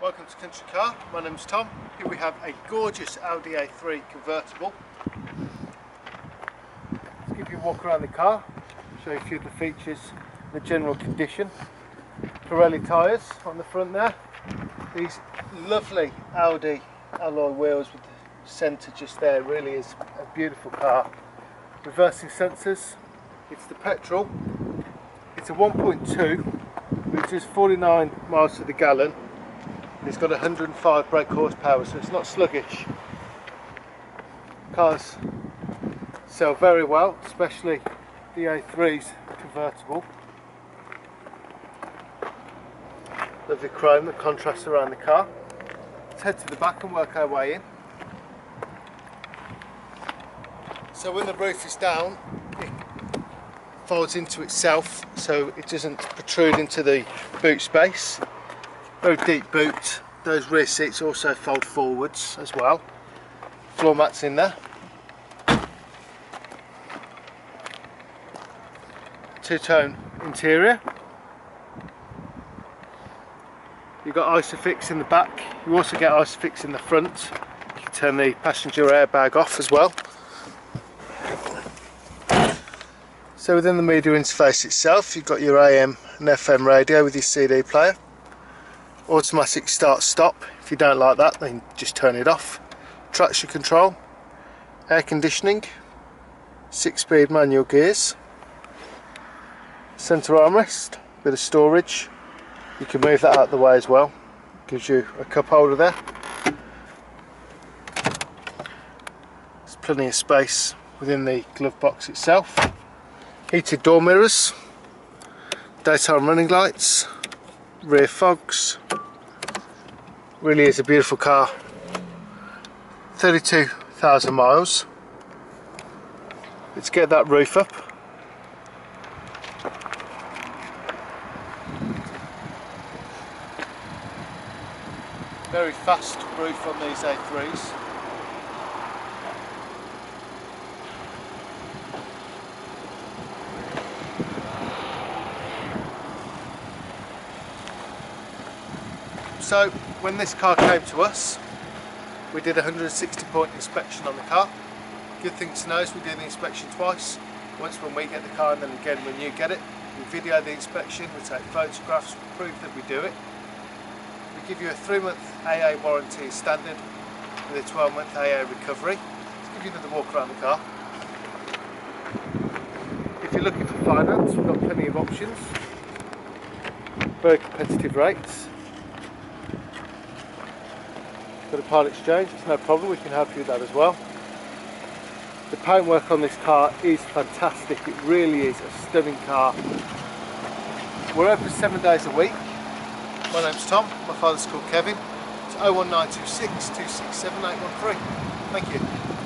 Welcome to Country Car, my name's Tom. Here we have a gorgeous Audi A3 convertible. Let's give you a walk around the car, show you a few of the features, the general condition. Pirelli tyres on the front there. These lovely Audi alloy wheels with the centre just there, really is a beautiful car. Reversing sensors, it's the petrol, it's a 1.2 which is 49 miles to the gallon it's got 105 brake horsepower so it's not sluggish. Cars sell very well especially the A3's convertible. Lovely chrome that contrasts around the car. Let's head to the back and work our way in. So when the roof is down it folds into itself so it doesn't protrude into the boot space very deep boot. Those rear seats also fold forwards as well. Floor mats in there. Two-tone interior. You've got Isofix in the back. You also get Isofix in the front. You can turn the passenger airbag off as well. So within the media interface itself, you've got your AM and FM radio with your CD player automatic start stop. If you don't like that then just turn it off. Traction control air conditioning six speed manual gears center armrest bit of storage. You can move that out of the way as well. Gives you a cup holder there. There's plenty of space within the glove box itself. Heated door mirrors daytime running lights rear fogs really is a beautiful car. 32,000 miles. Let's get that roof up. Very fast roof on these A3s So when this car came to us, we did a 160 point inspection on the car. Good thing to know is we do the inspection twice. Once when we get the car and then again when you get it. We video the inspection, we take photographs, we prove that we do it. We give you a three month AA warranty standard with a 12 month AA recovery. Let's give you another walk around the car. If you're looking for finance, we've got plenty of options. Very competitive rates. Got a part exchange, it's no problem, we can help you with that as well. The paintwork on this car is fantastic, it really is a stunning car. We're open seven days a week. My name's Tom, my father's called Kevin. It's 01926 267 813. Thank you.